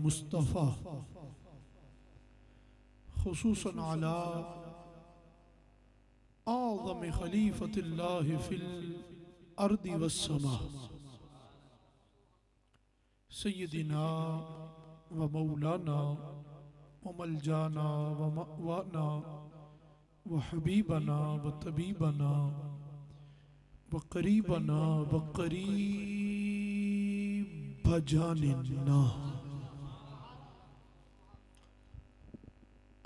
मुस्तफ़ा खसूसन अला आज़म फिल अर्दि वस्समा सय्यदिना व मौलाना व मलजाना व मवाना व हबीबना व तबीबना व करीबना व करीब जानिना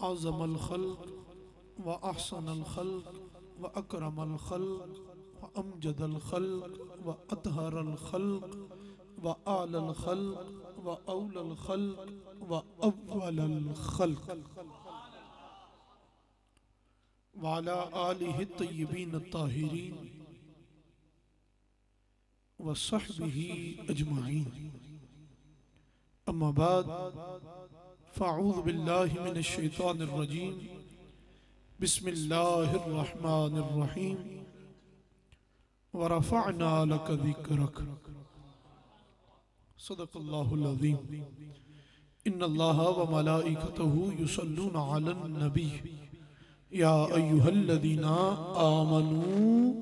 आज़म अल खल्क व अहसन अल खल्क व अकरम अल खल्क व अमजद अल खल्क व अतहर अल खल्क व आल अल खल्क व औल अल खल्क व अव्वल अल खल्क वाला आलिहि तय्यबीन ताहिरीन व सहबिही अजमाइन अम्मा बाद फ़ाऊज़ बिल्लाहि मिनश शैतानिर रजीम बिस्मिल्लाहिर रहमानिर रहीम व रफ़अना लक ज़िक्रक सदक़ल्लाहुल अज़ीम इन्नल्लाह व मलाइकतहु युसल्लूना अलन नबी या अय्युहल्लज़ीना आमनू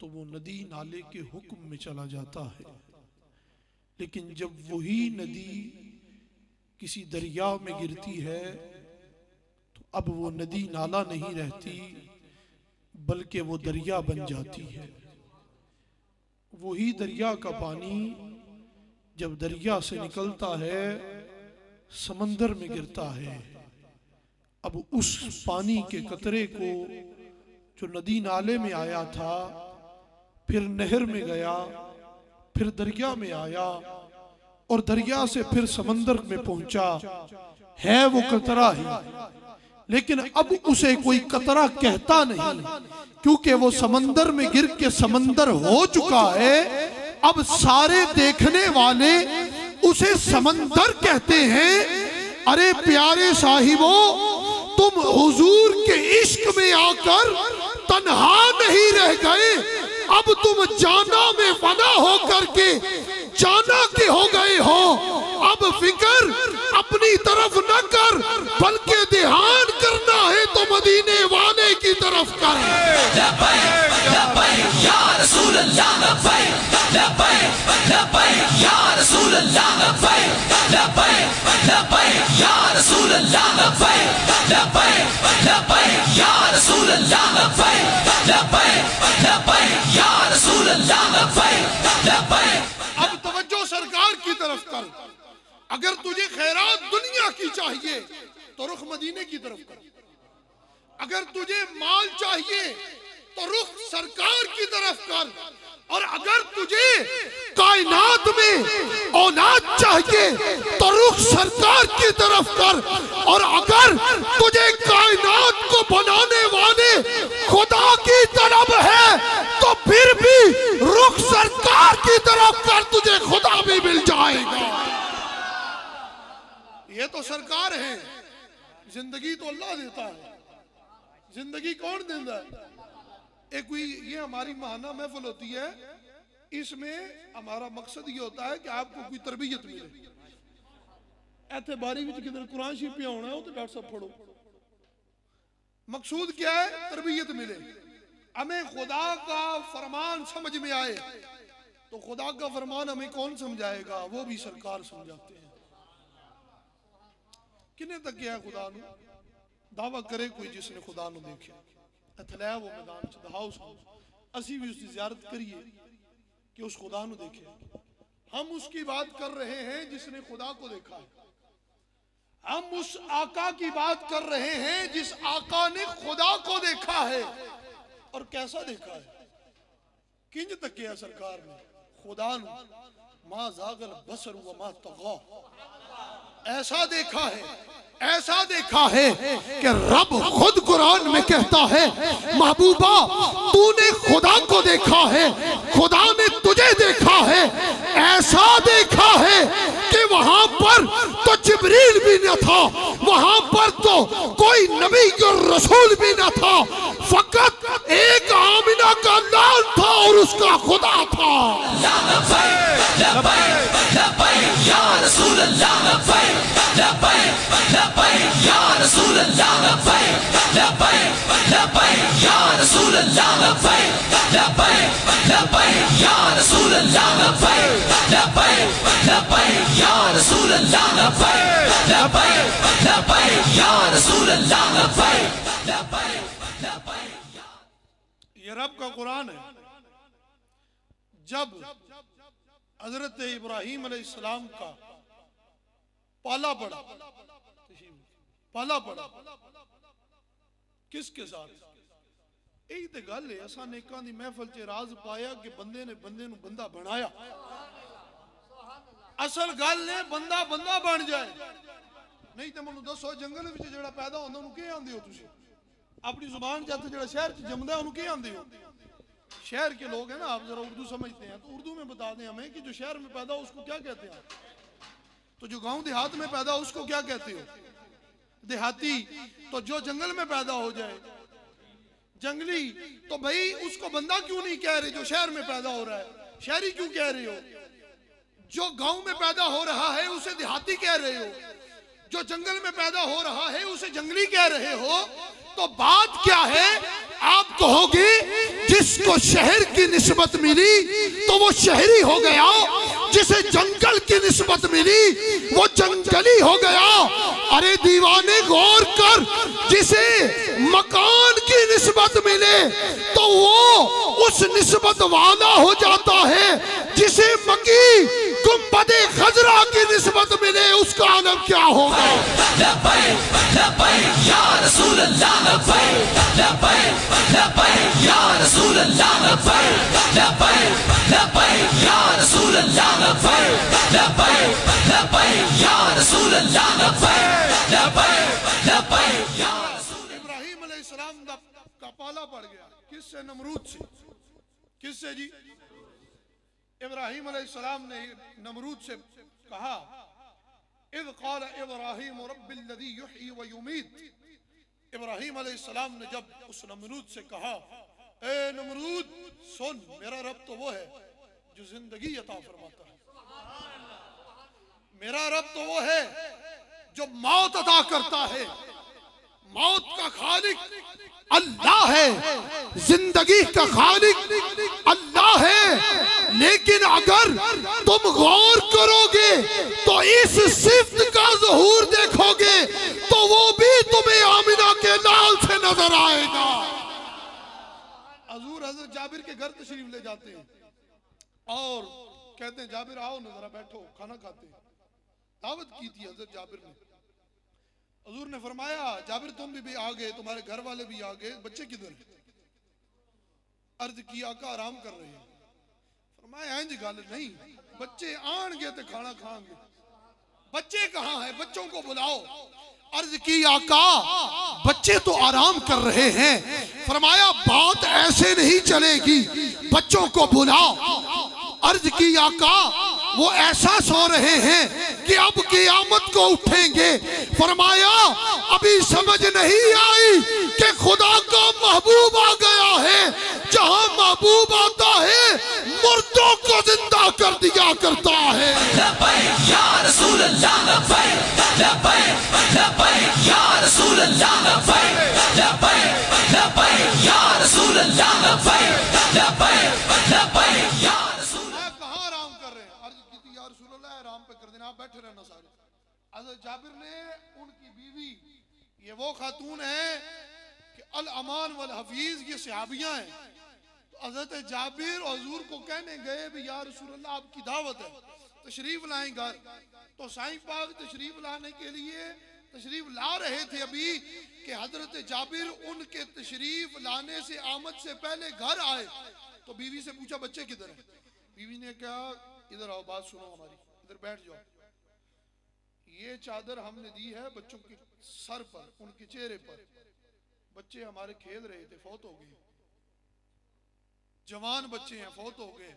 तो वो नदी नाले के हुक्म में चला जाता है। लेकिन जब वही नदी किसी दरिया में गिरती है तो अब वो नदी नाला नहीं रहती बल्कि वो दरिया बन जाती है। वही दरिया का पानी जब दरिया से निकलता है समंदर में गिरता है। अब उस पानी के कतरे को जो नदी नाले में आया था फिर नहर में गया, फिर दरिया में आया और दरिया से फिर समंदर में पहुँचा। है वो कतरा ही, लेकिन अब उसे कोई कतरा कहता नहीं, क्योंकि वो समंदर में गिर के समंदर हो चुका है। अब सारे देखने वाले उसे समंदर कहते हैं। अरे प्यारे साहिबो, तुम हुजूर के इश्क में आकर तन्हा नहीं रह गए। अब तुम जाना में फना हो करके जाना के हो गए हो। अब फ़िक्र अपनी तरफ़ न कर बल्कि ध्यान करना है तो मदीने वाले की तरफ़ कर। अब तवज्जो सरकार की तरफ़ कर। अगर तुझे खैरात दुनिया की चाहिए तो रुख मदीने की तरफ़ कर। अगर तुझे माल चाहिए तो रुख सरकार की तरफ़ कर। और अगर तुझे कायनात में औलाद चाहिए तो रुख सरकार की तरफ़ कर। और अगर तुझे कायनात को बनाने वाले खुदा की तरफ़ है तो फिर भी रुख सरकार की तरफ़ कर तुझे खुदा भी मिल जाएगा ये तो सरकार है। ज़िंदगी तो अल्लाह देता है। ज़िंदगी कौन देता है? एक कोई ये हमारी महाना महफिल होती है, इसमें हमारा मकसद ये होता है कि आपको कोई तरबियत मिले। ऐसे बारी में किधर कुरान शरीफ पे आना है तो डॉक्टर साहब पढ़ो। मकसूद क्या है? तरबियत मिले। हमें खुदा का फरमान समझ में आए तो खुदा का फरमान हमें कौन समझाएगा? वो भी सरकार समझाते तक गया खुदा नु? दावा करे कोई जिसने खुदा नु देखे अथलै वो मैदान च दहाओ असी भी उसकी जियारत करिए कि उस खुदा देखे। हम उसकी बात कर रहे हैं जिसने खुदा को देखा है। हम उस आका की बात कर रहे हैं जिस आका ने खुदा को देखा है। और कैसा देखा है? किंज तक किया सरकार ने खुदा मा जागल बसर व मा तगा। ऐसा देखा है, ऐसा देखा है कि रब खुद कुरान में कहता है, महबूबा, तूने खुदा को देखा है, खुदा ने तुझे देखा है, ऐसा देखा है कि वहाँ पर तो जिब्रील भी न था, वहाँ पर तो कोई नबी और रसूल भी न था फकत एक आमिना का लाल था और उसका खुदा था। ये रब का कुरान है। जब हज़रत इब्राहिम अलैहिस्सलाम का पाला पड़ा पाला पड़ा, किसके साथ? यही तो गल है, असा नेकों की महफल च राज पाया कि बंदे ने बंदे बंदा बनाया। असल गल है, बंदा बंदा बन जाए। नहीं तो मैं दसो जंगल पैदा होता उन्होंने क्या आते हो तुम अपनी ज़ुबान जाते जरा शहर च जमदा हो? शहर के लोग हैं ना, आप जरा उर्दू समझते हैं तो उर्दू में बता दें हमें कि जो शहर में पैदा हो, उसको क्या कहते हैं? तो जो गाँव देहात में पैदा हो, उसको क्या कहते हो? देहाती तो जो जंगल में पैदा हो जाए। जंगली तो भाई, उसको बंदा क्यों नहीं कह रहे जो शहर में पैदा हो रहा है? शहरी क्यों कह रहे हो? जो गाँव में पैदा हो रहा है, उसे देहाती कह रहे हो। जो जंगल में पैदा हो रहा है, उसे जंगली कह रहे हो। तो बात क्या है? आप कहोगे, जिसको शहर की निस्बत मिली तो वो शहरी हो गया। जिसे जंगल की निस्बत मिली, वो जंगली हो गया। अरे दीवाने, गौर कर, जिसे मकान की निस्बत मिले तो वो उस निस्बत वाला हो जाता है। जिसे मकी गुम्बदे खजरा की निस्बत मिले उसका आलम क्या होगा? इब्राहिम का पाला पड़ गया। किससे? नमरूद से। किससे जी? इब्राहिम अलैहिस्सलाम ने नमरूद से कहा, इद क़ाल इब्राहिम रब्बिल्लज़ी युह्यी व युमीत। इब्राहिम अलैहिस्सलाम ने जब उस नमरूद से कहा, ए नमरूद, सुन, मेरा रब तो वो है जो ज़िंदगी अता फरमाता है। मेरा रब तो वो है जो मौत अता करता है। मौत का खालिक अल्लाह है। ज़िंदगी का खालिक अल्लाह है। लेकिन अगर तुम गौर करोगे तो इस सिफ्त का जहूर देखोगे तो वो भी तुम्हें आमिना के लाल से नज़र आएगा। हजूर हज़रत जाबिर के घर तशरीफ़ ले जाते हैं। और कहते हैं, जाबिर, आओ ना जरा बैठो, खाना खाते हैं। दावत की थी हज़रत जाबिर ने। हजूर ने फरमाया जाबिर तुम भी, भी आ गए तुम्हारे घर वाले भी आ गए बच्चे किधर हैं? अर्ज़ किया का आराम कर रहे हैं। फरमाया इंज गल नहीं बच्चे आणगे तो खाना खाएँगे। बच्चे कहाँ हैं? बच्चों को बुलाओ। अर्ज़ की आका बच्चे तो आराम कर रहे हैं। फरमाया बात ऐसे नहीं चलेगी बच्चों को बुलाओ। अर्ज़ की आका वो ऐसा सो रहे हैं कि अब कियामत को उठेंगे। फरमाया, अभी समझ नहीं आई कि खुदा का महबूब आ गया है। जहाँ महबूब आता है, मुर्दों को ज़िंदा कर दिया करता है। जाबिर ने उनकी बीवी, ये वो खातून है कि अल अमान वल हफीज ये सहाबियाँ हैं। तो हज़रत जाबिर हजूर को कहने गए भी यार रसूलुल्लाह, आपकी दावत है, तशरीफ़ लाएँ घर। तो साईं पाक तशरीफ़ लाने के लिए तशरीफ़ ला रहे थे अभी कि हज़रत जाबिर उनके तशरीफ़ लाने से, आमद से पहले घर आए। तो बीवी से पूछा, बच्चे किधर हैं? बीवी ने कहा, इधर आओ, बात सुनो हमारी, इधर बैठ जाओ। ये चादर हमने दी है बच्चों के सर पर, उनके चेहरे पर। बच्चे हमारे खेल रहे थे, फौत हो गए। जवान बच्चे हैं, फौत हो गए।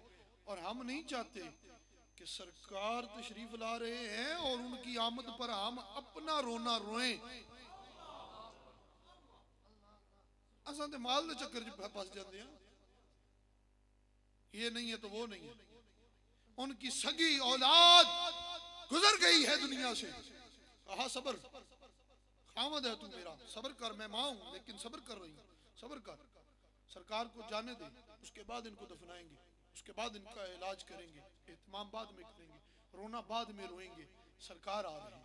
और हम नहीं चाहते कि सरकार तशरीफ़ ला रहे हैं और उनकी आमद पर हम अपना रोना रोएँ। असा तो माल के चक्कर फस जाते हैं ये नहीं है तो वो नहीं है। उनकी सगी औलाद गुजर गई है दुनिया से। कहा, सबर। खामद है तू मेरा। सबर कर, मैं माँ हूँ, लेकिन सबर कर रही हूँ। सबर कर। सरकार को जाने दे, उसके बाद इनको दफनाएँगे। उसके बाद इनका इलाज करेंगे, एहतमाम बाद में करेंगे, रोना बाद में रोएँगे। सरकार आ रही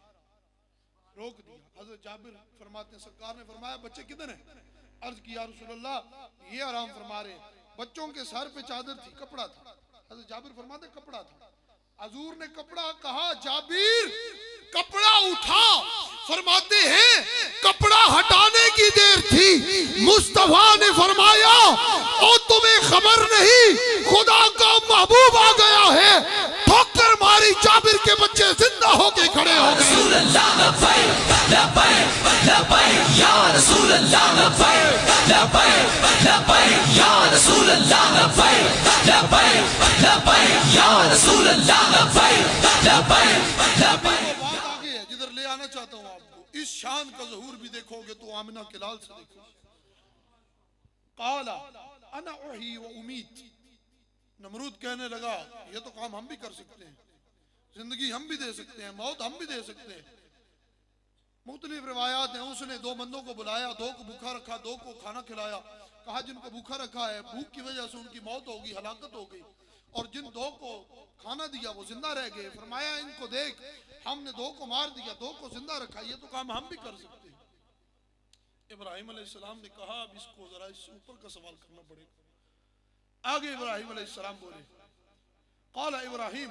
रोक दिया। हज़रत जाबिर फरमाते हैं, सरकार ने फरमाया, बच्चे किधर हैं? अर्ज़ किया रसूलुल्लाह, ये आराम फरमा रहे बच्चों के सर पे चादर थी, कपड़ा था। हज़रत जाबिर फरमाते, कपड़ा था। हजूर ने कपड़ा कहा, जाबीर, कपड़ा उठा। फरमाते हैं, कपड़ा हटाने की देर थी। मुस्तफ़ा ने फरमाया ओ तुम्हें खबर नहीं, खुदा का महबूब आ गया है। ठोकर जाबिर के बच्चे ज़िंदा होके खड़े हो जिधर ले आना चाहता हूँ आपको। इस शान का जहूर भी देखोगे तो आमिना के लाल से देखो काला अना वही व उम्मीद नमरूद कहने लगा ये तो काम हम भी कर सकते हैं। ज़िंदगी हम भी दे सकते हैं, मौत हम भी दे सकते हैं। मुख्तलिफ़ रवायात है, उसने दो बंदों को बुलाया, दो को भूखा रखा, दो को खाना खिलाया। कहा, जिनको भूखा रखा है, भूख की वजह से उनकी मौत होगी, हलाकत हो गई। और जिन दो को खाना दिया, वो ज़िंदा रह गए। फरमाया, इनको देख, हमने दो को मार दिया, दो को ज़िंदा रखा, ये तो काम हम भी कर सकते हैं। इब्राहिम सलाम ने कहा, अब इसको जरा इस ऊपर का सवाल करना पड़ेगा। आगे इब्राहिम सलाम बोले, कौला इब्राहिम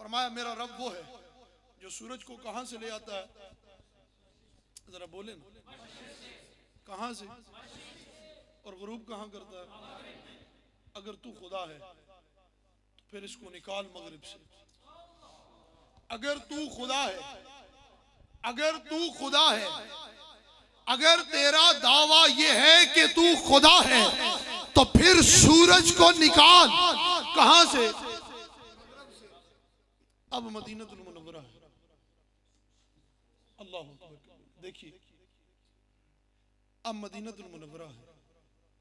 फरमाया मेरा रब वो है जो सूरज को कहां से ले आता है जरा बोले ना कहां से और गरूब कहां करता है अगर तू खुदा है तो फिर इसको निकाल मगरिब से अगर तू खुदा है अगर तू खुदा है अगर तेरा दावा ये है कि तू खुदा है तो फिर सूरज को निकाल। कहाँ से? अब मदीनतुल मुनव्वरा है। अल्लाह देखिए, अब मदीनतुल मुनव्वरा है।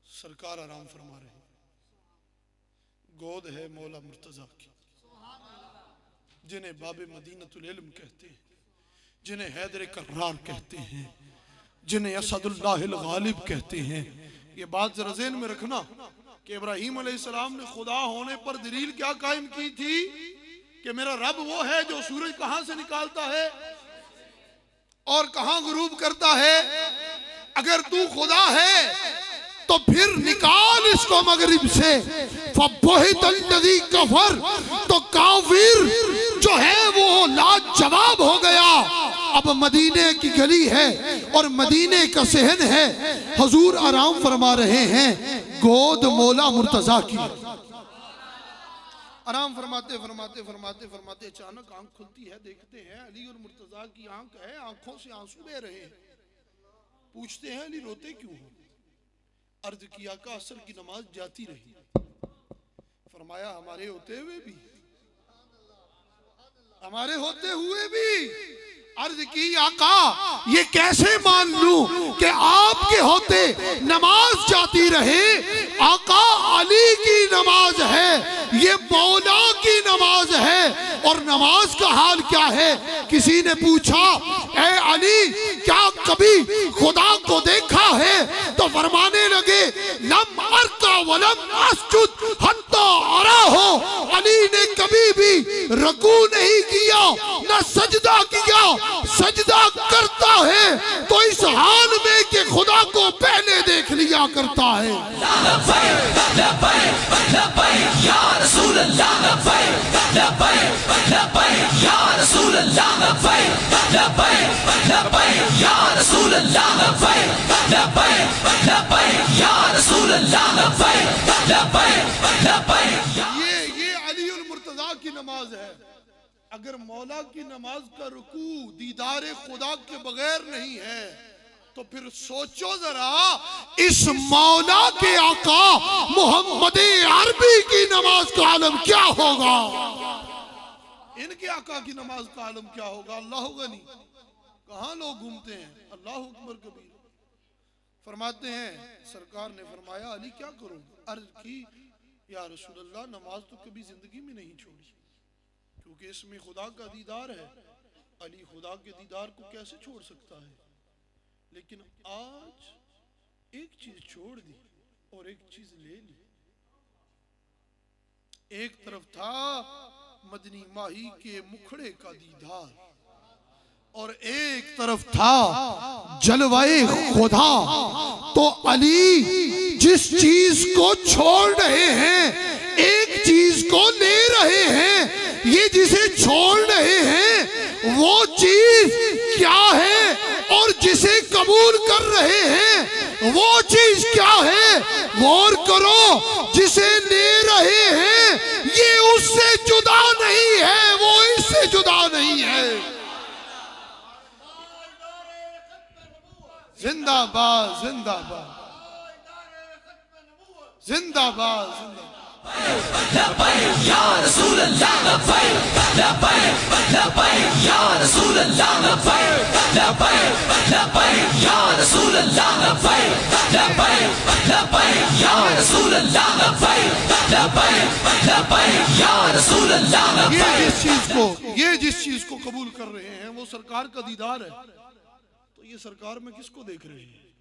सरकार आराम फरमा रहे हैं। गोद है मौला मुर्तजा की, जिन्हें बाबे मदीनतुल इल्म कहते हैं, जिन्हें हैदर कर्रार कहते हैं। जिन्हें असदुल्लाहिल गालिब कहते हैं। ये बात जरा में रखना कि इब्राहिम अलैहिस्सलाम ने खुदा होने पर दलील क्या कायम की थी कि मेरा रब वो है जो सूरज कहाँ से निकालता है और कहाँ गुरूब करता है। अगर तू खुदा है तो फिर निकाल इसको मगरिब से। कफर। तो काफिर जो है, वो लाजवाब हो गया। अब मदीने की गली है और मदीने का सहन है। हजूर आराम फरमा रहे हैं। गोद मौला मुर्तजा की। आराम फरमाते फरमाते फरमाते फरमाते अचानक आँख खुलती है, देखते हैं अली और मुर्तजा की आँख है, आँखों से आँसू बह रहे हैं। पूछते हैं, अली, रोते क्यों हो? अर्ज़ किया का असर की नमाज़ जाती रही। फरमाया, हमारे होते हुए भी। हमारे होते हुए भी। अर्ज़ की आका। ये कैसे मान लूँ कि आपके होते नमाज़ जाती रहे, आका अली की नमाज़ है, ये मौला की नमाज़ है, और नमाज़ का हाल क्या है? किसी ने पूछा, ए अली, क्या कभी खुदा को देखा है? तो फरमाने लगे, लम अरका वलम अस्जुद हत्ता अरा हो अली ने कभी भी रकू नहीं किया, न सजदा किया। सजदा करता है तो इस हाल में कि खुदा को पहले देख लिया करता है। ये ये अली मुर्तजा की नमाज़ है। अगर मौला की नमाज़ का रुकू दीदार खुदा के बगैर नहीं है तो फिर सोचो जरा, इस मौला के आका मोहम्मद अरबी की नमाज़ का आलम क्या होगा? इनके आका की नमाज़ का आलम क्या होगा? अल्लाह होगा नहीं। कहा लोग घूमते हैं? अल्लाह अकबर कबीर। फरमाते हैं, सरकार ने फरमाया, अली क्या करूँ? अर्ज़ की, या रसूलल्लाह, नमाज़ तो कभी ज़िंदगी में नहीं छोड़ी। क्योंकि इसमें खुदा का दीदार है। अली खुदा के दीदार को कैसे छोड़ सकता है? लेकिन आज एक चीज़ छोड़ दी और एक चीज़ ले ली। एक तरफ़ था मदनी माही के मुखड़े का दीदार। और एक तरफ़ था जलवाए खुदा। तो अली जिस चीज़ को छोड़ रहे हैं, एक चीज़ को ले रहे हैं, ये जिसे छोड़ रहे हैं, वो चीज़ क्या है और जिसे कबूल कर रहे हैं, वो चीज़ क्या है? गौर करो, जिसे ले रहे हैं ये उससे जुदा नहीं है वो इससे जुदा नहीं है जिंदाबाद जिंदाबाद जिंदाबाद ये जिस चीज़ को, ये जिस चीज़ को कबूल कर रहे हैं, वो सरकार का दीदार है। ये सरकार में किसको देख रहे हैं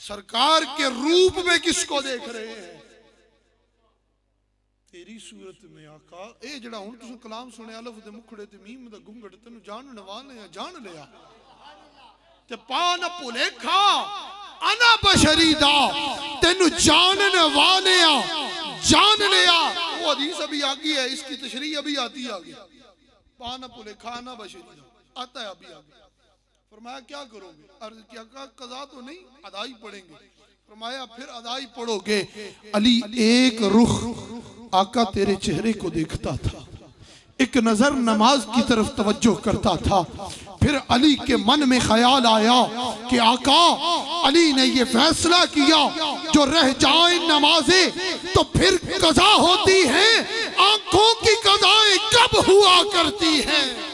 सरकार के रूप में किसको देख रहे हैं तेरी सूरत में आका ਇਹ ਜਿਹੜਾ ਹੁਣ ਤੁਸੀਂ ਕਲਾਮ ਸੁਣਿਆ ਅਲਫ ਦੇ ਮੁਖੜੇ ਤੇ ਮੀਮ ਦਾ ਗੁੰਗੜ ਤੈਨੂੰ ਜਾਣਨ ਵਾਲੇ ਆ ਜਾਣ ਲਿਆ ਤੇ ਪਾ ਨਾ ਭੁਲੇਖਾ ਅਨਾ ਬਸ਼ਰੀ ਦਾ ਤੈਨੂੰ ਜਾਣਨ ਵਾਲੇ ਆ जान लिया वो हदीस अभी आ गई है इसकी तशरी अभी आती है आगे पाना पुले खाना बशरी आता है अभी आगे फरमाया क्या करोगे? अर्ज़ किया कजा तो नहीं, अदाई पढ़ेंगे। फरमाया, फिर अदाई पढ़ोगे। अली एक रुख आका तेरे चेहरे को देखता था। एक नज़र नमाज़ की तरफ़ तवज्जो करता था। फिर अली के मन में ख्याल आया कि आका, अली ने ये फैसला किया, जो रह जाए नमाजे तो फिर कजा होती है, आँखों की कजाएँ कब हुआ करती हैं?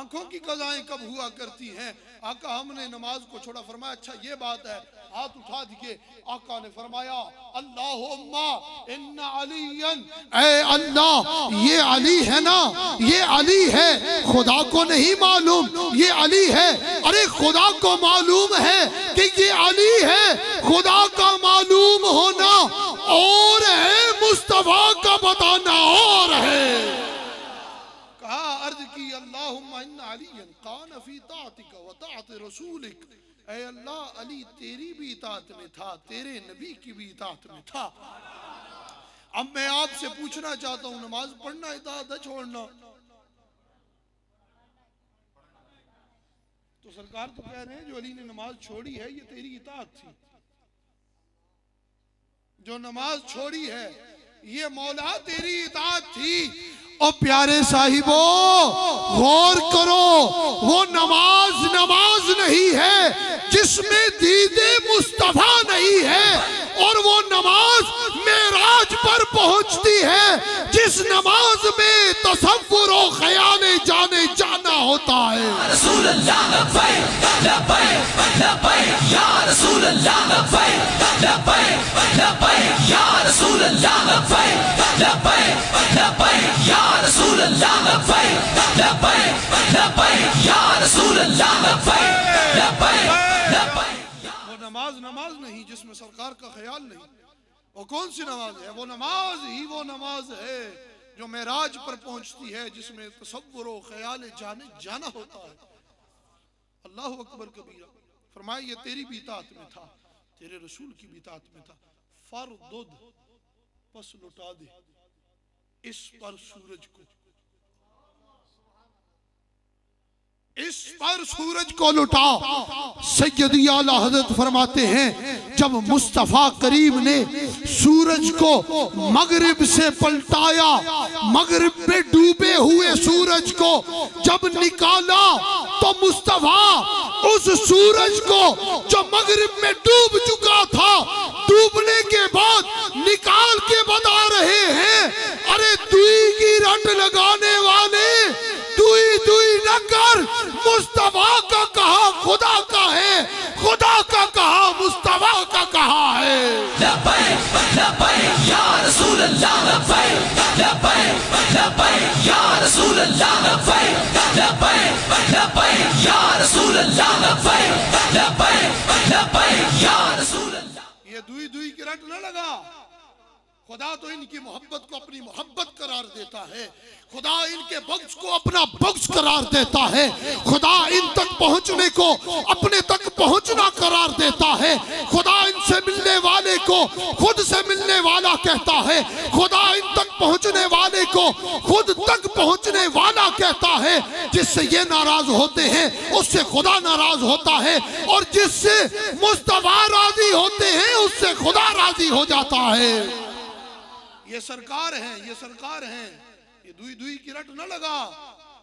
आँखों की कजाएँ कब हुआ करती हैं? आका, हमने नमाज़ को छोड़ा। फरमाया अच्छा ये बात है। हाथ उठा दिए। आका ने फरमाया अल्लाह अल्लाह, ये अली है ना? ये अली है। खुदा को नहीं मालूम। ये अली है। अरे, खुदा को मालूम है कि ये अली है। खुदा का मालूम होना और है। मुस्तफ़ा का बताना और है कहा अर्ज़ की अल्लाहुम्मा इन्ना अलीयन कान फ़ी तातिक व तात रसूलिक अल्लाह अली तेरी भी इतात में था तेरे नबी की भी इतात में था अब मैं आपसे पूछना चाहता हूँ नमाज़ पढ़ना इतात है छोड़ना तो सरकार तो कह रहे हैं जो अली ने नमाज़ छोड़ी है ये तेरी इतात थी जो नमाज़ छोड़ी है ये मौला तेरी इतात थी और प्यारे साहिबो, गौर करो, वो नमाज़ नमाज़ नहीं है, जिसमें दीदे मुस्तफ़ा नहीं है, और वो नमाज़ मेराज पर पहुँचती है, जिस नमाज़ में तस्वुर ख्याल होता है वो नमाज़ नमाज़ नहीं जिसमें सरकार का ख्याल नहीं वो कौन सी नमाज़ है वो नमाज़ ही वो नमाज़ है जो मेराज पर पहुँचती है, जिसमें तस्वुर ख्याल जाने, जाना होता है। अल्लाह अकबर कबीरा, फरमाए, ये तेरी भी तात में था, तेरे रसूल की भी तात में था। फर दुद पस लुटा दे, इस पर सूरज को। इस पर सूरज को लुटाओ सैयदी आला हज़रत फरमाते हैं, जब मुस्तफ़ा करीम ने सूरज को मगरिब से पलटाया, मगरिब में डूबे हुए सूरज को जब निकाला तो मुस्तफ़ा उस सूरज को जो मगरिब में डूब चुका था, डूबने के बाद निकाल के बता रहे हैं, अरे दुई की रट लगाने वाले मुस्तवा का कहा खुदा का है। खुदा का कहा मुस्तवा का कहा है। ये दुई दुई करंट न लगा। खुदा तो इनकी मोहब्बत को अपनी मोहब्बत करार देता है। खुदा इनके बख्श को अपना बख्श करार देता है। खुदा इन तक पहुँचने को अपने तक पहुँचना करार देता है। खुदा इनसे मिलने वाले को खुद से मिलने वाला कहता है। खुदा इन तक पहुँचने वाले को खुद तक पहुँचने वाला कहता है, जिससे ये नाराज़ होते हैं, उससे खुदा नाराज़ होता है, और जिससे मुस्तफ़ा राज़ी होते हैं, उससे खुदा राज़ी हो जाता है। ये सरकार है, ये सरकार है। ये दुई दुई किरट रट न लगा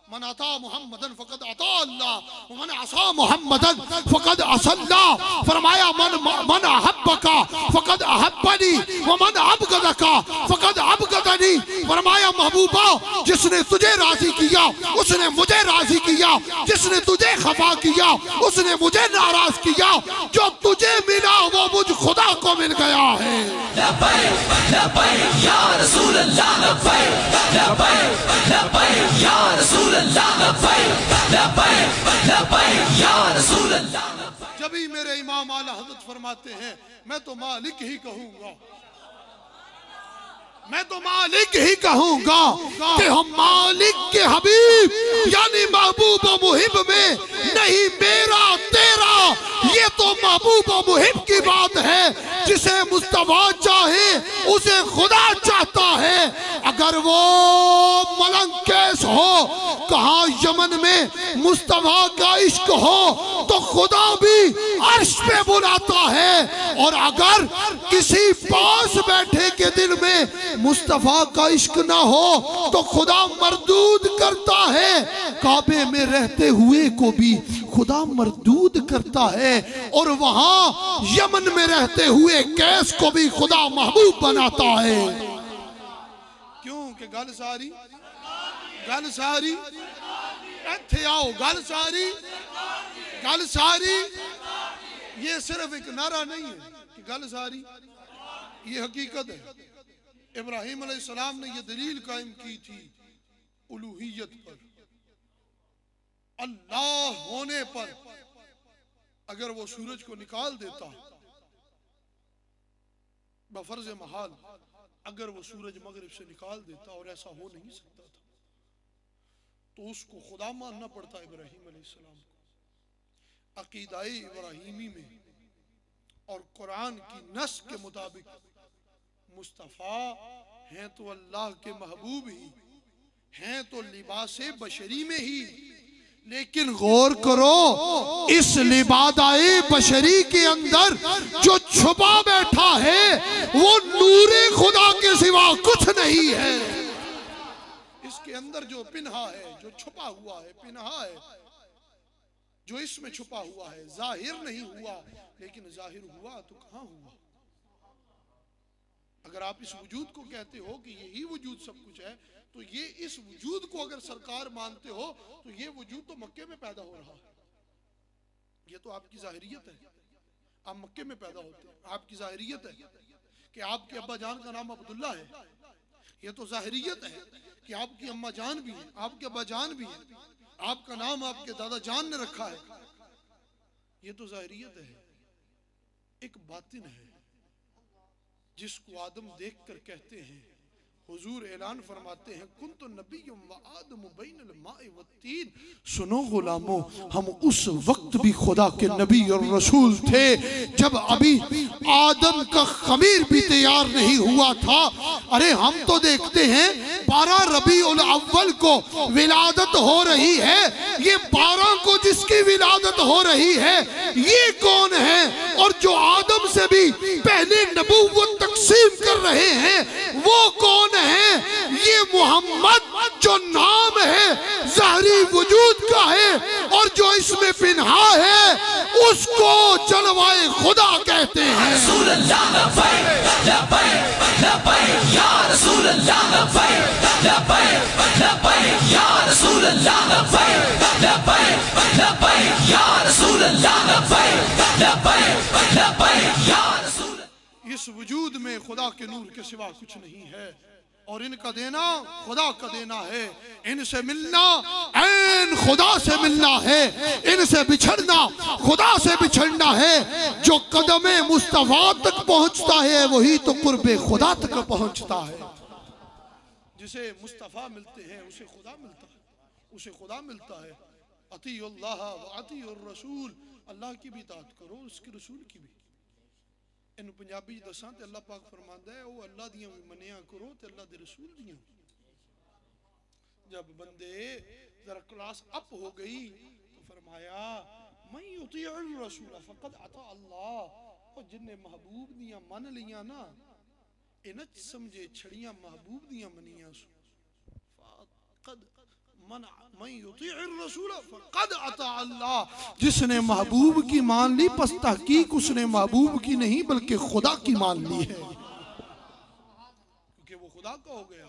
मन अता मोहम्मदन फ़कत अता अल्लाह मन असा मोहम्मदन फ़कत असल्ला फरमाया मन मन अहब का फ़कत अहबनी व मन अबगद का फ़कत अबगदनी फरमाया महबूबा जिसने तुझे राज़ी किया उसने मुझे राज़ी किया जिसने तुझे खफा किया उसने मुझे नाराज़ किया जो तुझे मिला वो मुझ खुदा को मिल गया है लबैक लबैक या रसूल अल्लाह लबैक लबैक लबैक या रसूल जब ही मेरे इमाम आला हज़रत फरमाते हैं मैं तो मालिक ही कहूँगा। मैं तो मालिक ही कहूँगा कि हम मालिक के हबीब, यानी महबूब मुहिब में नहीं, मेरा, तेरा, ये तो महबूब मुहिब की बात है। जिसे मुस्तफ़ा चाहे, उसे खुदा चाहता है। अगर वो मलंग कैस हो, कहा यमन में मुस्तफ़ा का इश्क हो तो खुदा भी अर्श पे बुलाता है। और अगर किसी पास बैठे के दिल में मुस्तफ़ा का इश्क ना हो तो खुदा मरदूद करता है। काबे में रहते हुए को भी खुदा मरदूद करता है और वहाँ यमन में रहते हुए कैस को भी खुदा महबूब बनाता है। क्यों? कि गल सारी? गल सारी? ਇੱਥੇ आओ, गल सारी? गल सारी? ये सिर्फ़ एक नारा नहीं है कि गल सारी? ये हकीकत है। इब्राहिम अलैहिस्सलाम ने यह दलील कायम की थी उलूहियत पर। अल्लाह होने पर अगर वो सूरज को निकाल देता, बफर्ज महाल, अगर वो सूरज मगरिब से निकाल देता और ऐसा हो नहीं सकता था तो उसको खुदा मानना पड़ता इब्राहिम को। अकीदाई इब्राहिमी में और कुरान की नस के मुताबिक मुस्तफ़ा हैं तो अल्लाह के महबूब ही, हैं तो लिबास बशरी में ही। लेकिन गौर करो, इस लिबादाए बशरी के अंदर जो छुपा बैठा है, वो नूरे खुदा के सिवा कुछ नहीं है। इसके अंदर जो पिन्हा है, जो छुपा हुआ है, पिन्हा है, जो इसमें छुपा हुआ है, ज़ाहिर नहीं हुआ, लेकिन ज़ाहिर हुआ तो कहाँ हुआ? अगर आप इस वजूद को कहते हो कि यही वजूद सब कुछ है तो ये इस वजूद को अगर सरकार मानते हो तो ये वजूद तो मक्के में पैदा हो रहा है। ये तो आपकी जाहिरियत है। आप मक्के में पैदा होते हैं। आपकी जाहिरियत है कि आपके अब्बा जान का नाम अब्दुल्ला है। ये तो जाहिरियत है कि आपकी अम्मा जान भी है, आपके अब्बा जान भी है। आपका नाम आपके दादा जान ने रखा है। ये तो जाहिरियत है। एक बातिन है। जिसको आदम देखकर कहते हैं हुजूर ऐलान फरमाते हैं कुन तो नबी आदम बैनल माए व तीन। सुनो गुलामो, हम उस वक्त भी खुदा के नबी और रसूल थे, जब अभी आदम का खमीर भी तैयार नहीं हुआ था। अरे, हम तो देखते हैं, बारह रबी उल अव्वल को विलादत हो रही है। ये बारह को जिसकी विलादत हो रही है, ये कौन है? और जो आदम से भी पहले नबूवत तकसीम कर रहे हैं, वो कौन है ये मोहम्मद जो नाम है जहरी वजूद का है और जो इसमें पिन्हा है उसको जलवाए खुदा कहते हैं। इस वजूद में खुदा के नूर के सिवा कुछ नहीं है। और इनका देना खुदा का देना है। इनसे मिलना, ऐन खुदा से मिलना है। इनसे बिछड़ना खुदा से बिछड़ना है। जो कदम मुस्तफ़ा तक पहुँचता है, वही तो कुर्बे खुदा तक पहुँचता है। जिसे मुस्तफ़ा मिलते हैं, उसे खुदा मिलता है। उसे खुदा मिलता है। अती अल्लाह अती रसूल अल्लाह की भी तात करो, उसके रसूल की भी। ਇਹਨੂੰ ਪੰਜਾਬੀ ਚ ਦੱਸਾਂ ਤੇ ਅੱਲਾਹ ਪਾਕ ਫਰਮਾਂਦਾ ਹੈ ਉਹ ਅੱਲਾਹ ਦੀਆਂ ਵੀ ਮੰਨਿਆ ਕਰੋ ਤੇ ਅੱਲਾਹ ਦੇ ਰਸੂਲ ਦੀਆਂ ਵੀ। जब बंदे जरा क्लास अप हो गई तो फरमाया मैं युती रसूल फकद अता अल्लाह और जिन्ने महबूब दियां मन लिया ना इन्ह च समझे छड़ियां महबूब दियां मनियां सु जिसने महबूब की मान ली पस तहकीक उसने महबूब की नहीं बल्कि खुदा की मान ली है क्योंकि वो खुदा का हो गया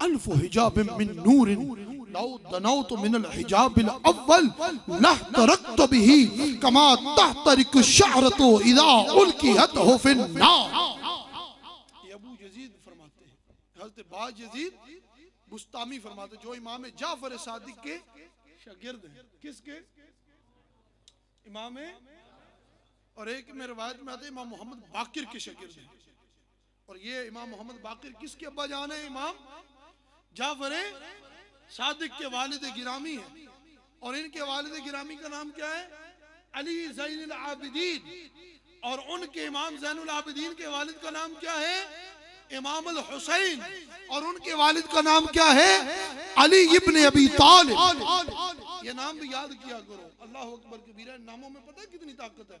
अल्फ हिजाब मिन नूर तो मिनल हिजाब अव्वल लह तरक्त बिही कमा तहतरिक शहरत इदा उल्कियत हो फिन ना ये अबू यजीद फरमाते हैं हज़रत बाज यजीद बुस्तामी फरमाते जो इमाम जाफ़र सादिक के शागिर्द हैं किसके इमाम और एक में रवायत में आते इमाम मोहम्मद बाकिर के शागिर्द हैं और ये इमाम मोहम्मद बाकिर किसके अब्बा जान है इमाम जाफ़र है, सादिक के वालिद गिरामी है। और इनके वालिद गिरामी का नाम क्या है? अली जैन आबिदीन। और उनके इमाम जैन आबिदीन के वालिद का नाम क्या है? इमाम हुसैन। और उनके वालिद का नाम क्या है? अली इब्न अबी तालिब। ये नाम भी याद किया करो। अल्लाह अकबर के वीर नामों में पता है कितनी ताकत है?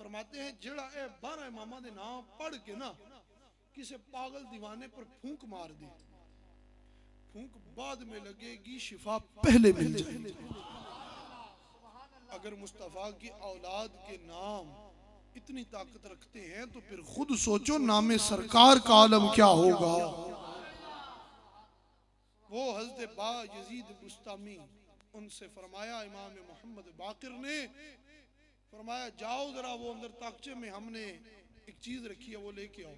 फरमाते हैं, जेड़ा ए 12 इमामा दे नाम पढ़ के ना, किसी पागल दीवाने पर फूंक मार दे। फूंक बाद में लगेगी, शिफा पहले मिल जाएगी। अगर मुस्तफ़ा की औलाद के नाम इतनी ताकत रखते हैं तो फिर खुद सोचो, नाम सरकार का आलम क्या होगा। वो हज़रत बा यजीद बुस्तामी, उनसे फरमाया, इमाम मोहम्मद बाकिर ने फरमाया, जाओ जरा वो अंदर ताकचे में हमने एक चीज़ रखी है, वो लेके आओ।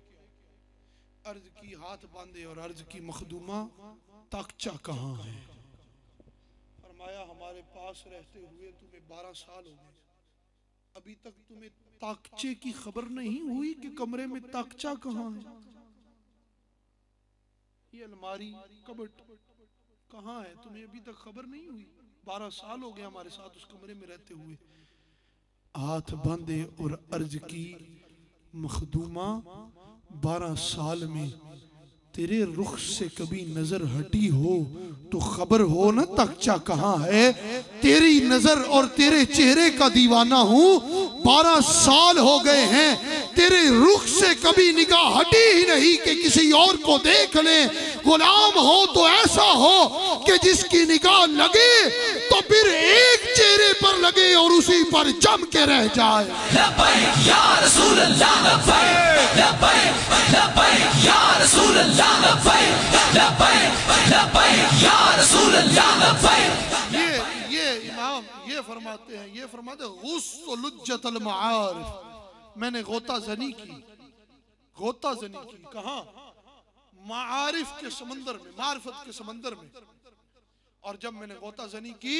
अर्ज़ की हाथ बांधे और अर्ज़ की, मखदूमा, ताकचा कहाँ है? फरमाया, हमारे पास रहते हुए तुम्हें बारह साल हो गए। अभी तक तुम्हें ताकचे की खबर नहीं हुई कि कमरे में ताकचा कहाँ है? ये अलमारी, कबट, कहाँ है? तुम्हें अभी तक खबर नहीं हुई? बारह साल हो गए हमारे साथ उस कमरे में रहते हुए। हाथ बांधे और अर्ज़ की मखदूमा बारह साल में तेरे रुख से कभी नज़र हटी हो तो खबर हो ना तकचा कहाँ है? तेरी नज़र और तेरे चेहरे का दीवाना हूँ। बारह साल हो गए हैं, तेरे रुख से कभी निगाह हटी ही नहीं कि किसी और को देख ले। गुलाम हो तो ऐसा हो कि जिसकी निगाह लगे तो फिर एक चेहरे पर लगे और उसी पर जम के रह जाए। अल्लाह या ये इमाम ये फरमाते हैं ये फरमाते मैंने गोता जनी की गोता जनी की कहा मारिफ के समंदर में मारिफत के समंदर में और जब मैंने गोता जनी की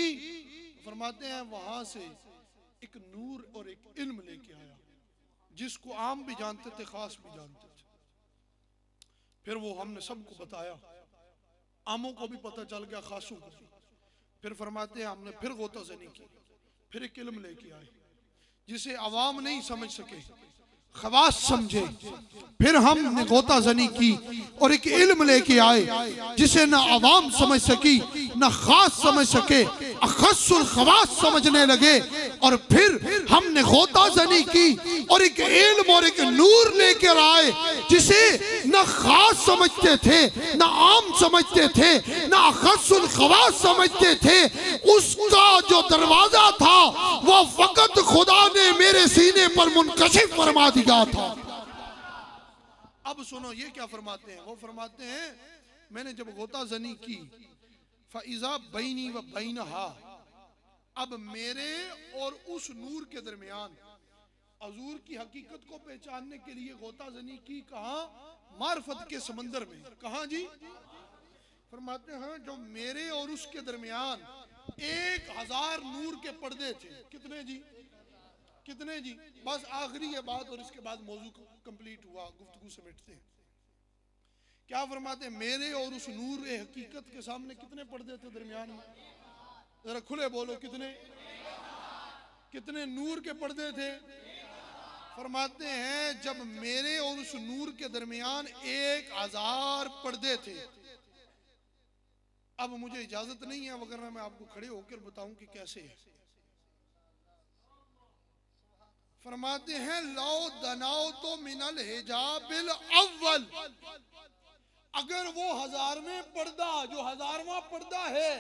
फरमाते हैं वहाँ से एक नूर और एक इल्म लेके आया जिसको आम भी जानते थे खास भी जानते फिर वो हमने सबको बताया। आमों को भी पता चल गया खासों को फिर फरमाते हैं, हमने फिर गोता जनी की, फिर एक इलम लेके आए, जिसे अवाम नहीं समझ सके, खवास समझे। फिर हमने गोता जनी की और एक इल्म लेके आए, जिसे न अवाम समझ सकी न खास समझ सके अखसुल खवास समझने लगे, और फिर हमने गोता जनी की, और एक इल्म और एक नूर लेकर आए, जिसे न खास समझते थे, न आम समझते थे, न अखसुल खवास समझते थे। उसका जो दरवाज़ा था, वो फकत खुदा ने मेरे सीने पर मुनकशिफ फरमा दिया था। अब सुनो, ये क्या फरमाते हैं? वो फरमाते हैं, मैंने जब गोता जनी की फैजा व अब मेरे और उस नूर के दरमियान अजूर की हकीकत को पहचानने के लिए गोता जनी की कहा? मार्फत के समंदर में। कहा जी? फरमाते हैं, जो मेरे और उसके दरमियान एक हज़ार नूर के पर्दे थे। कितने जी? कितने जी? बस आखिरी ये बात और इसके बाद मौजू कंप्लीट हुआ, गुफ्तगु समेटते हैं। क्या फरमाते मेरे और उस नूर हकीकत के सामने कितने पर्दे थे दरमियान में? जरा खुले बोलो, कितने? कितने नूर के पर्दे थे? फरमाते हैं, जब मेरे और उस नूर के दरमियान एक हज़ार पर्दे थे। अब मुझे इजाज़त नहीं है, वगरना मैं आपको खड़े होकर बताऊँ कि कैसे है। फरमाते हैं लाओ दनाओ तो मिनल हिजाबिल अव्वल। अगर वो हजारवें पर्दा, जो हजारवा पर्दा है,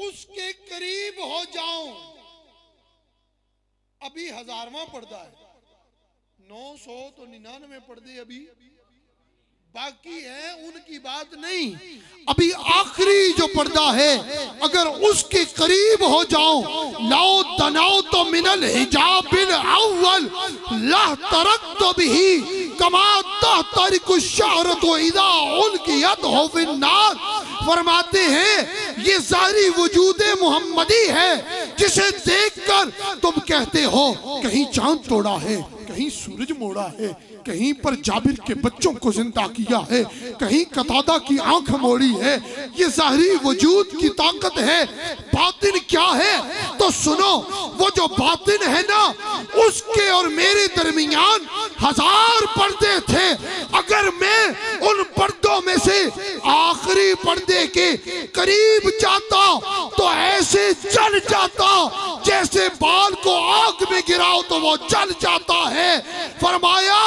उसके करीब हो जाऊँ, अभी हजारवा पर्दा है। नौ सौ तो निन्यानवे पर्दे अभी बाकी है, उनकी बात नहीं। अभी आखिरी जो पर्दा है, अगर उसके करीब हो जाओ लाओ तनाओ तो मिनल हिजाबिल अव्वल, लाह तरक तो भी फरमाते हैं ये सारी वजूद मोहम्मदी है जिसे देखकर तुम कहते हो, कहीं चाँद तोड़ा है, कहीं सूरज मोड़ा है, कहीं पर जाबिर के बच्चों को ज़िंदा किया है, कहीं कतादा की आँख मोड़ी है, ये जहरी वजूद की ताकत है बातिन क्या है? तो सुनो, वो जो बातिन है ना, उसके और मेरे दरमियान हज़ार पर्दे थे आखिरी पर्दे के करीब जाता तो ऐसे जल जाता, जैसे बाल को आग में गिराओ तो वो जल जाता है। फरमाया,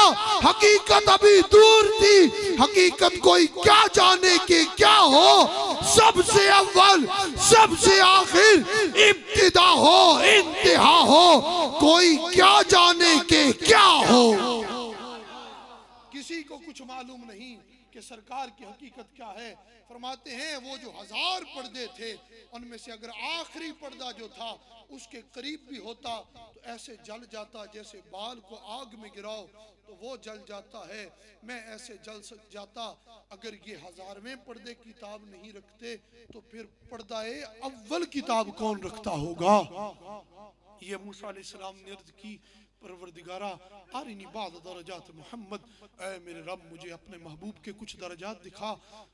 हकीकत अभी दूर थी। हकीकत कोई क्या जाने के क्या हो? सबसे अव्वल, सबसे आखिर इब्तिदा हो, इंतहा हो। कोई क्या जाने के क्या हो? किसी को कुछ मालूम नहीं। कि सरकार की हकीकत क्या है? फरमाते हैं, वो जो हज़ार पर्दे थे, उनमें से अगर आखिरी पर्दा जो था, उसके करीब भी होता तो ऐसे जल जाता जैसे बाल को आग में गिराओ तो वो जल जाता है। मैं ऐसे जल जाता, अगर ये हजारवें पर्दे किताब नहीं रखते तो फिर पर्दाए अव्वल किताब कौन रखता होगा? ये मूसा ने अर्ज़ की परवरदिगारा, आरिनी बाद दरजात मोहम्मद, ऐ मेरे रब, मुझे अपने महबूब के कुछ दरजात दिखा।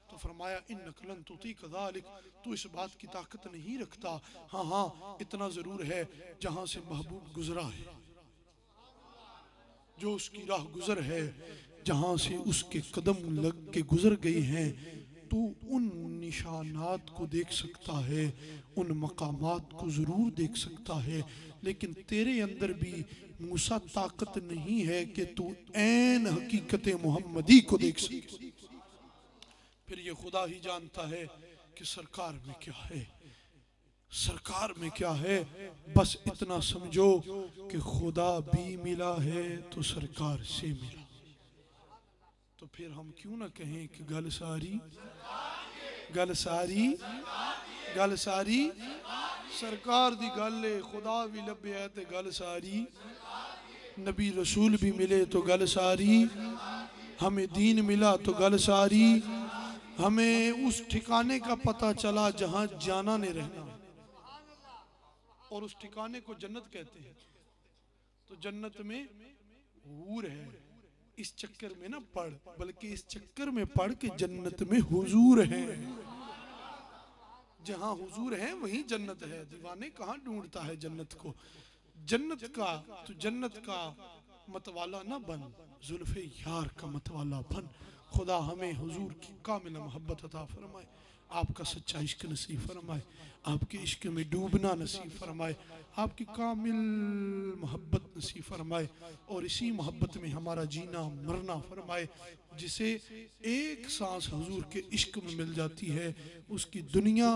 तो फरमाया इन नकलन तुती कदालिक तू इस बात की ताकत नहीं रखता। हाँ हाँ इतना ज़रूर है, जहाँ से महबूब गुजरा है, जो उसकी राह गुजर है, जहाँ से उसके कदम लग के गुजर गए हैं, तू उन निशानात को देख सकता है, उन मकामात को ज़रूर देख सकता है, लेकिन तेरे अंदर भी मूसा ताकत नहीं है कि तू ऐन हकीकत मोहम्मदी को देख सके। फिर ये खुदा ही जानता है कि सरकार में क्या है। सरकार में क्या है? बस इतना समझो कि खुदा भी मिला है तो सरकार से मिला। तो फिर हम क्यों ना कहें कि गल सारी गल सारी गल सारी, सरकार दी गल खुदा भी लभे है ते गल सारी। नबी रसूल भी मिले तो गल सारी, हमें दीन मिला तो गल सारी, हमें उस ठिकाने का पता चला जहाँ जाना नहीं रहना। और उस ठिकाने को जन्नत कहते हैं। तो जन्नत में हूर है। इस चक्कर में ना पढ़, बल्कि इस चक्कर में पढ़ के जन्नत में हुजूर है। जहाँ हुजूर है, वहीं जन्नत है। दीवाने कहाँ ढूंढता है जन्नत को? जन्नत का तो जन्नत का मतवाला ना बन। जुल्फे यार का मतवाला बन। खुदा हमें हुजूर की कामिल मोहब्बत अता फरमाए। आपका सच्चा इश्क नसीब फरमाए। आपके इश्क में डूबना नसीब फरमाए। आपकी कामिल मोहब्बत नसीब फरमाए। और इसी मोहब्बत में हमारा जीना मरना फरमाए, जिसे एक सांस हुजूर के इश्क में मिल जाती है, उसकी दुनिया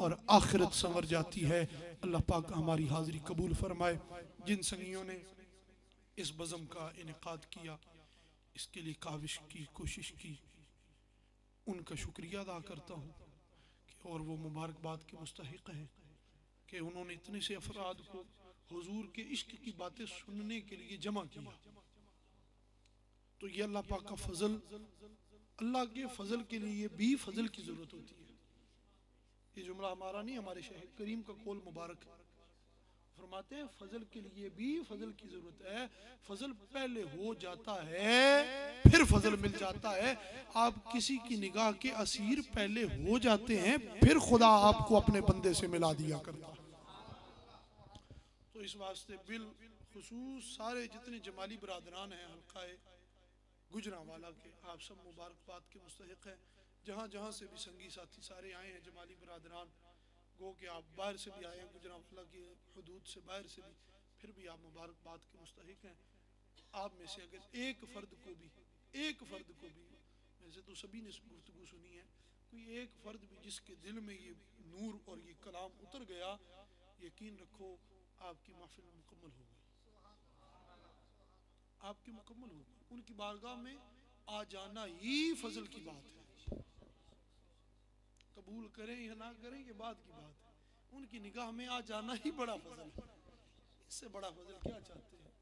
और आखिरत संवर जाती है। अल्लाह पाक हमारी हाजिरी कबूल फरमाए। जिन संगियों ने इस बज़म का इनका किया, इसके लिए काविश की, कोशिश की। उनका शुक्रिया अदा करता हूँ और वो मुबारकबाद के मुस्तक हैं कि उन्होंने इतने से अफराद को हुजूर के इश्क की बातें सुनने के लिए जमा किया। तो ये अल्लाह पाक का फजल, अल्लाह के फजल के लिए भी फजल की ज़रूरत होती है। ये जुमला हमारा नहीं, हमारे शहर करीम का कोल मुबारक है। फरमाते हैं, फजल के लिए भी फजल की ज़रूरत है। फजल पहले हो जाता है, फिर फजल मिल जाता है। आप किसी की निगाह के असीर पहले हो जाते हैं, फिर खुदा आपको अपने बंदे से मिला दिया करता तो इस वास्ते बिल खसूस सारे जितने जमाली बरदरान हैं, हल्का गुजरा वाला के, आप सब मुबारकबाद के मुस्तक हैं। जहाँ जहाँ से भी संगी साथी सारे आए हैं, जमाली बरदरान, गो कि आप बाहर से भी आए हैं, गुजरा वाला की हदूद से बाहर से भी, फिर भी आप मुबारकबाद के मुस्तक हैं। आप में से अगर एक फ़र्द को भी, एक फ़र्द को भी, वैसे तो सभी ने गुफ्तु सुनी है, कोई एक फ़र्द भी जिसके दिल में ये नूर और ये कलाम उतर गया, यकीन रखो आपकी महफिल मुकम्मल हो गई। आपकी मुकम्मल हो गई। उनकी बारगाह में आ जाना ही फजल की बात है। कबूल करें या ना करें, ये बात की बात है। उनकी निगाह में आ जाना ही बड़ा फजल है। इससे बड़ा फजल क्या चाहते हैं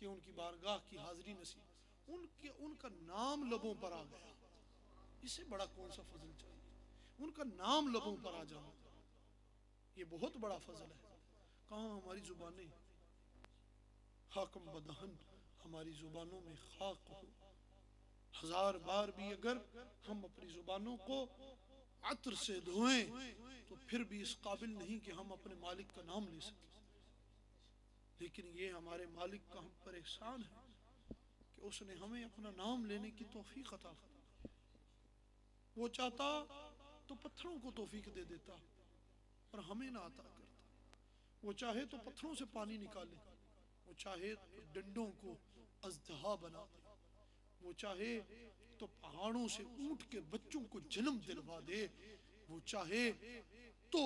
कि उनकी बारगाह की हाजिरी नसीब, उनके, उनका नाम लबों पर आ गया। इससे बड़ा कौन सा फजल चाहिए? उनका नाम लबों पर आ जाना। ये बहुत बड़ा फजल है। कहाँ हमारी जुबानें? हाकम बदहन हमारी जुबानों में खाक हो। हज़ार बार भी अगर हम अपनी जुबानों को अतर से धोएँ तो फिर भी इस काबिल नहीं कि हम अपने मालिक का नाम ले सकें। लेकिन ये हमारे मालिक का हम पर एहसान है कि उसने हमें अपना नाम लेने की तोफीक अता वो चाहता तो पत्थरों को तोफीक दे देता पर हमें ना अता करता। वो चाहे तो पत्थरों से पानी निकाले, वो चाहे तो डंडों को अजदहा बना दे। वो चाहे तो पहाड़ों से ऊँट के बच्चों को जन्म दिलवा दे। वो चाहे तो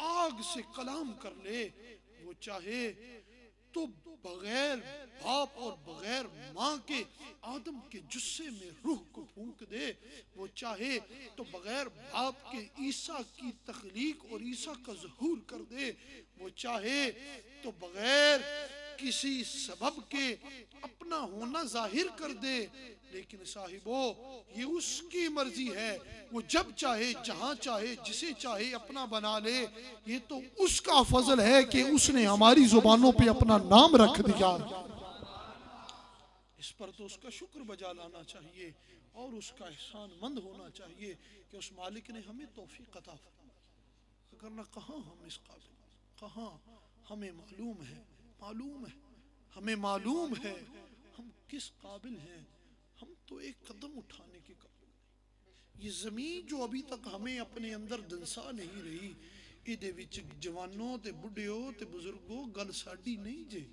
आग से कलाम कर ले। वो चाहे तो बगैर बाप और बगैर माँ के आदम के जुस्से में रूह को फूंक दे। वो चाहे तो बगैर बाप के ईसा की तखलीक और ईसा का जहूर कर दे। वो चाहे तो बगैर किसी सबब के अपना होना ज़ाहिर कर दे, लेकिन साहिबो, ये उसकी मर्ज़ी है, वो जब चाहे, जहाँ चाहे, जिसे चाहे अपना बना ले। ये तो उसका फजल है कि उसने हमारी जुबानों पे अपना नाम रख दिया। इस पर तो उसका शुक्र बजा लाना चाहिए और उसका एहसान मंद होना चाहिए कि उस मालिक ने हमें तोहफी कता अगर ना कहाँ हम इस काबिल कहाँ हमें मालूम है मालूम है हमें मालूम है हम किस काबिल हैं हम तो एक कदम उठाने के काबिल ये जमीन जो अभी तक हमें अपने अंदर दंसा नहीं रही ਇਹਦੇ ਵਿੱਚ ਜਵਾਨੋ ਤੇ ਬੁੱਢਿਓ ਤੇ ਬਜ਼ੁਰਗੋ ਗੱਲ ਸਾਡੀ ਨਹੀਂ ਜੇ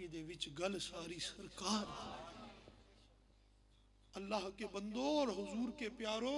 ਇਹਦੇ ਵਿੱਚ ਗੱਲ ਸਾਰੀ ਸਰਕਾਰ अल्लाह के बंदो और हुजूर के प्यारो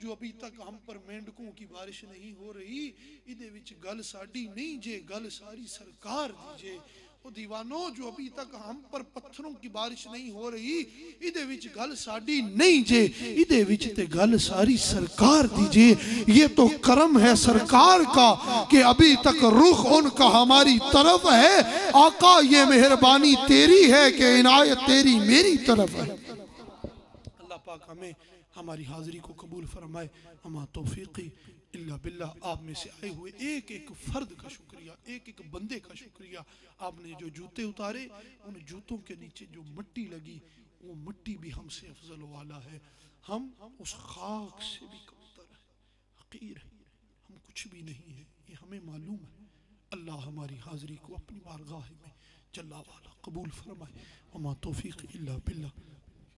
जो अभी तक हम पर मेंढकों की बारिश नहीं हो रही इधे विच गल साड़ी नहीं जे गल सारी सरकार दी जे ਉਹ ਦੀਵਾਨੋ ਜੋ ਅਭੀ ਤੱਕ ਹਮ ਪਰ ਪੱਥਰੋਂ की बारिश नहीं हो रही ਇਹਦੇ ਵਿੱਚ ਗੱਲ ਸਾਡੀ ਨਹੀਂ ਜੇ ਇਹਦੇ ਵਿੱਚ ਤੇ ਗੱਲ ਸਾਰੀ सरकार दी जे ये तो करम है सरकार का कि अभी तक रुख उनका हमारी तरफ है आका ये मेहरबानी तेरी है कि इनायत तेरी मेरी तरफ है अल्लाह पाक हमें हमारी हाजिरी को कबूल फरमाए। हमा तौफीकी इल्ला बिल्ला आप में से आए हुए एक एक फर्द का शुक्रिया, एक एक बंदे का शुक्रिया। आपने जो जूते उतारे, उन जूतों के नीचे जो मिट्टी लगी, वो मिट्टी भी हमसे अफजल वाला है। हम उस खाक से भी कमतर है, हकीर है। हम कुछ भी नहीं है, ये हमें मालूम है। अल्लाह हमारी हाजिरी को अपनी बारगाह में जल्ला वाला कबूल फरमाए। वमा तौफीक इल्ला बिल्ला